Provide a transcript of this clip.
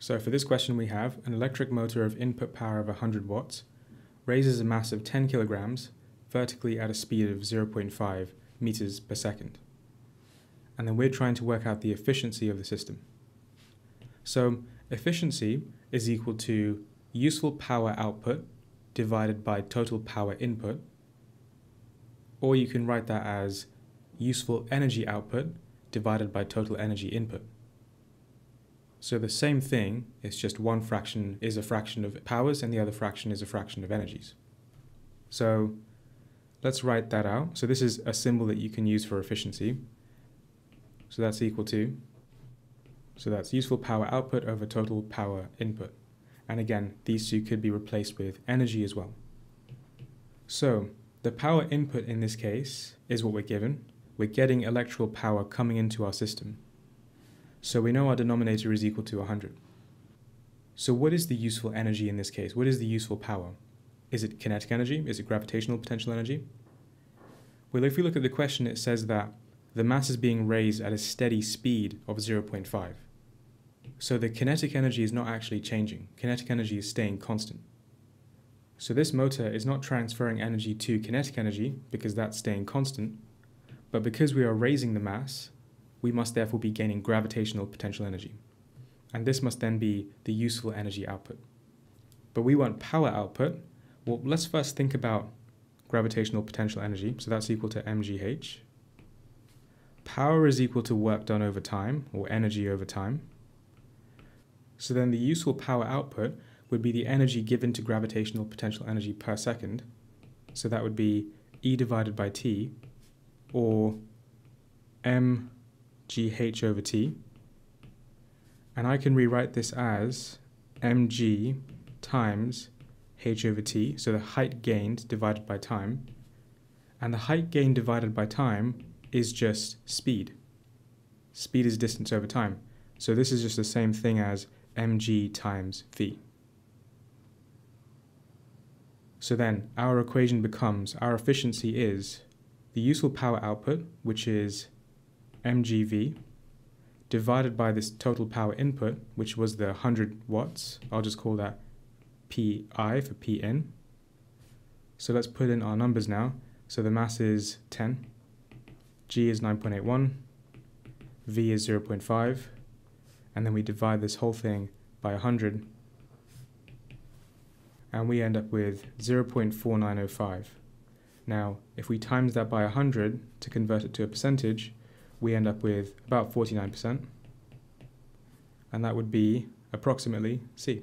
So for this question we have an electric motor of input power of 100 watts raises a mass of 10 kilograms vertically at a speed of 0.5 meters per second. And then we're trying to work out the efficiency of the system. So efficiency is equal to useful power output divided by total power input, or you can write that as useful energy output divided by total energy input. So the same thing, it's just one fraction is a fraction of powers and the other fraction is a fraction of energies. So let's write that out. So this is a symbol that you can use for efficiency. So that's equal to, so that's useful power output over total power input. And again, these two could be replaced with energy as well. So the power input in this case is what we're given. We're getting electrical power coming into our system. So we know our denominator is equal to 100. So what is the useful energy in this case? What is the useful power? Is it kinetic energy? Is it gravitational potential energy? Well, if we look at the question, it says that the mass is being raised at a steady speed of 0.5. So the kinetic energy is not actually changing. Kinetic energy is staying constant. So this motor is not transferring energy to kinetic energy because that's staying constant, but because we are raising the mass, we must therefore be gaining gravitational potential energy. And this must then be the useful energy output. But we want power output. Well, let's first think about gravitational potential energy. So that's equal to mgh. Power is equal to work done over time, or energy over time. So then the useful power output would be the energy given to gravitational potential energy per second. So that would be E divided by T, or m gh over t. And I can rewrite this as mg times h over t, so the height gained divided by time. And the height gained divided by time is just speed. Speed is distance over time. So this is just the same thing as mg times v. So then our equation becomes, our efficiency is the useful power output, which is mgv divided by this total power input, which was the 100 watts. I'll just call that pi for pn. So let's put in our numbers now. So the mass is 10, g is 9.81, v is 0.5, and then we divide this whole thing by 100, and we end up with 0.4905. Now, if we times that by 100 to convert it to a percentage, we end up with about 49%, and that would be approximately C.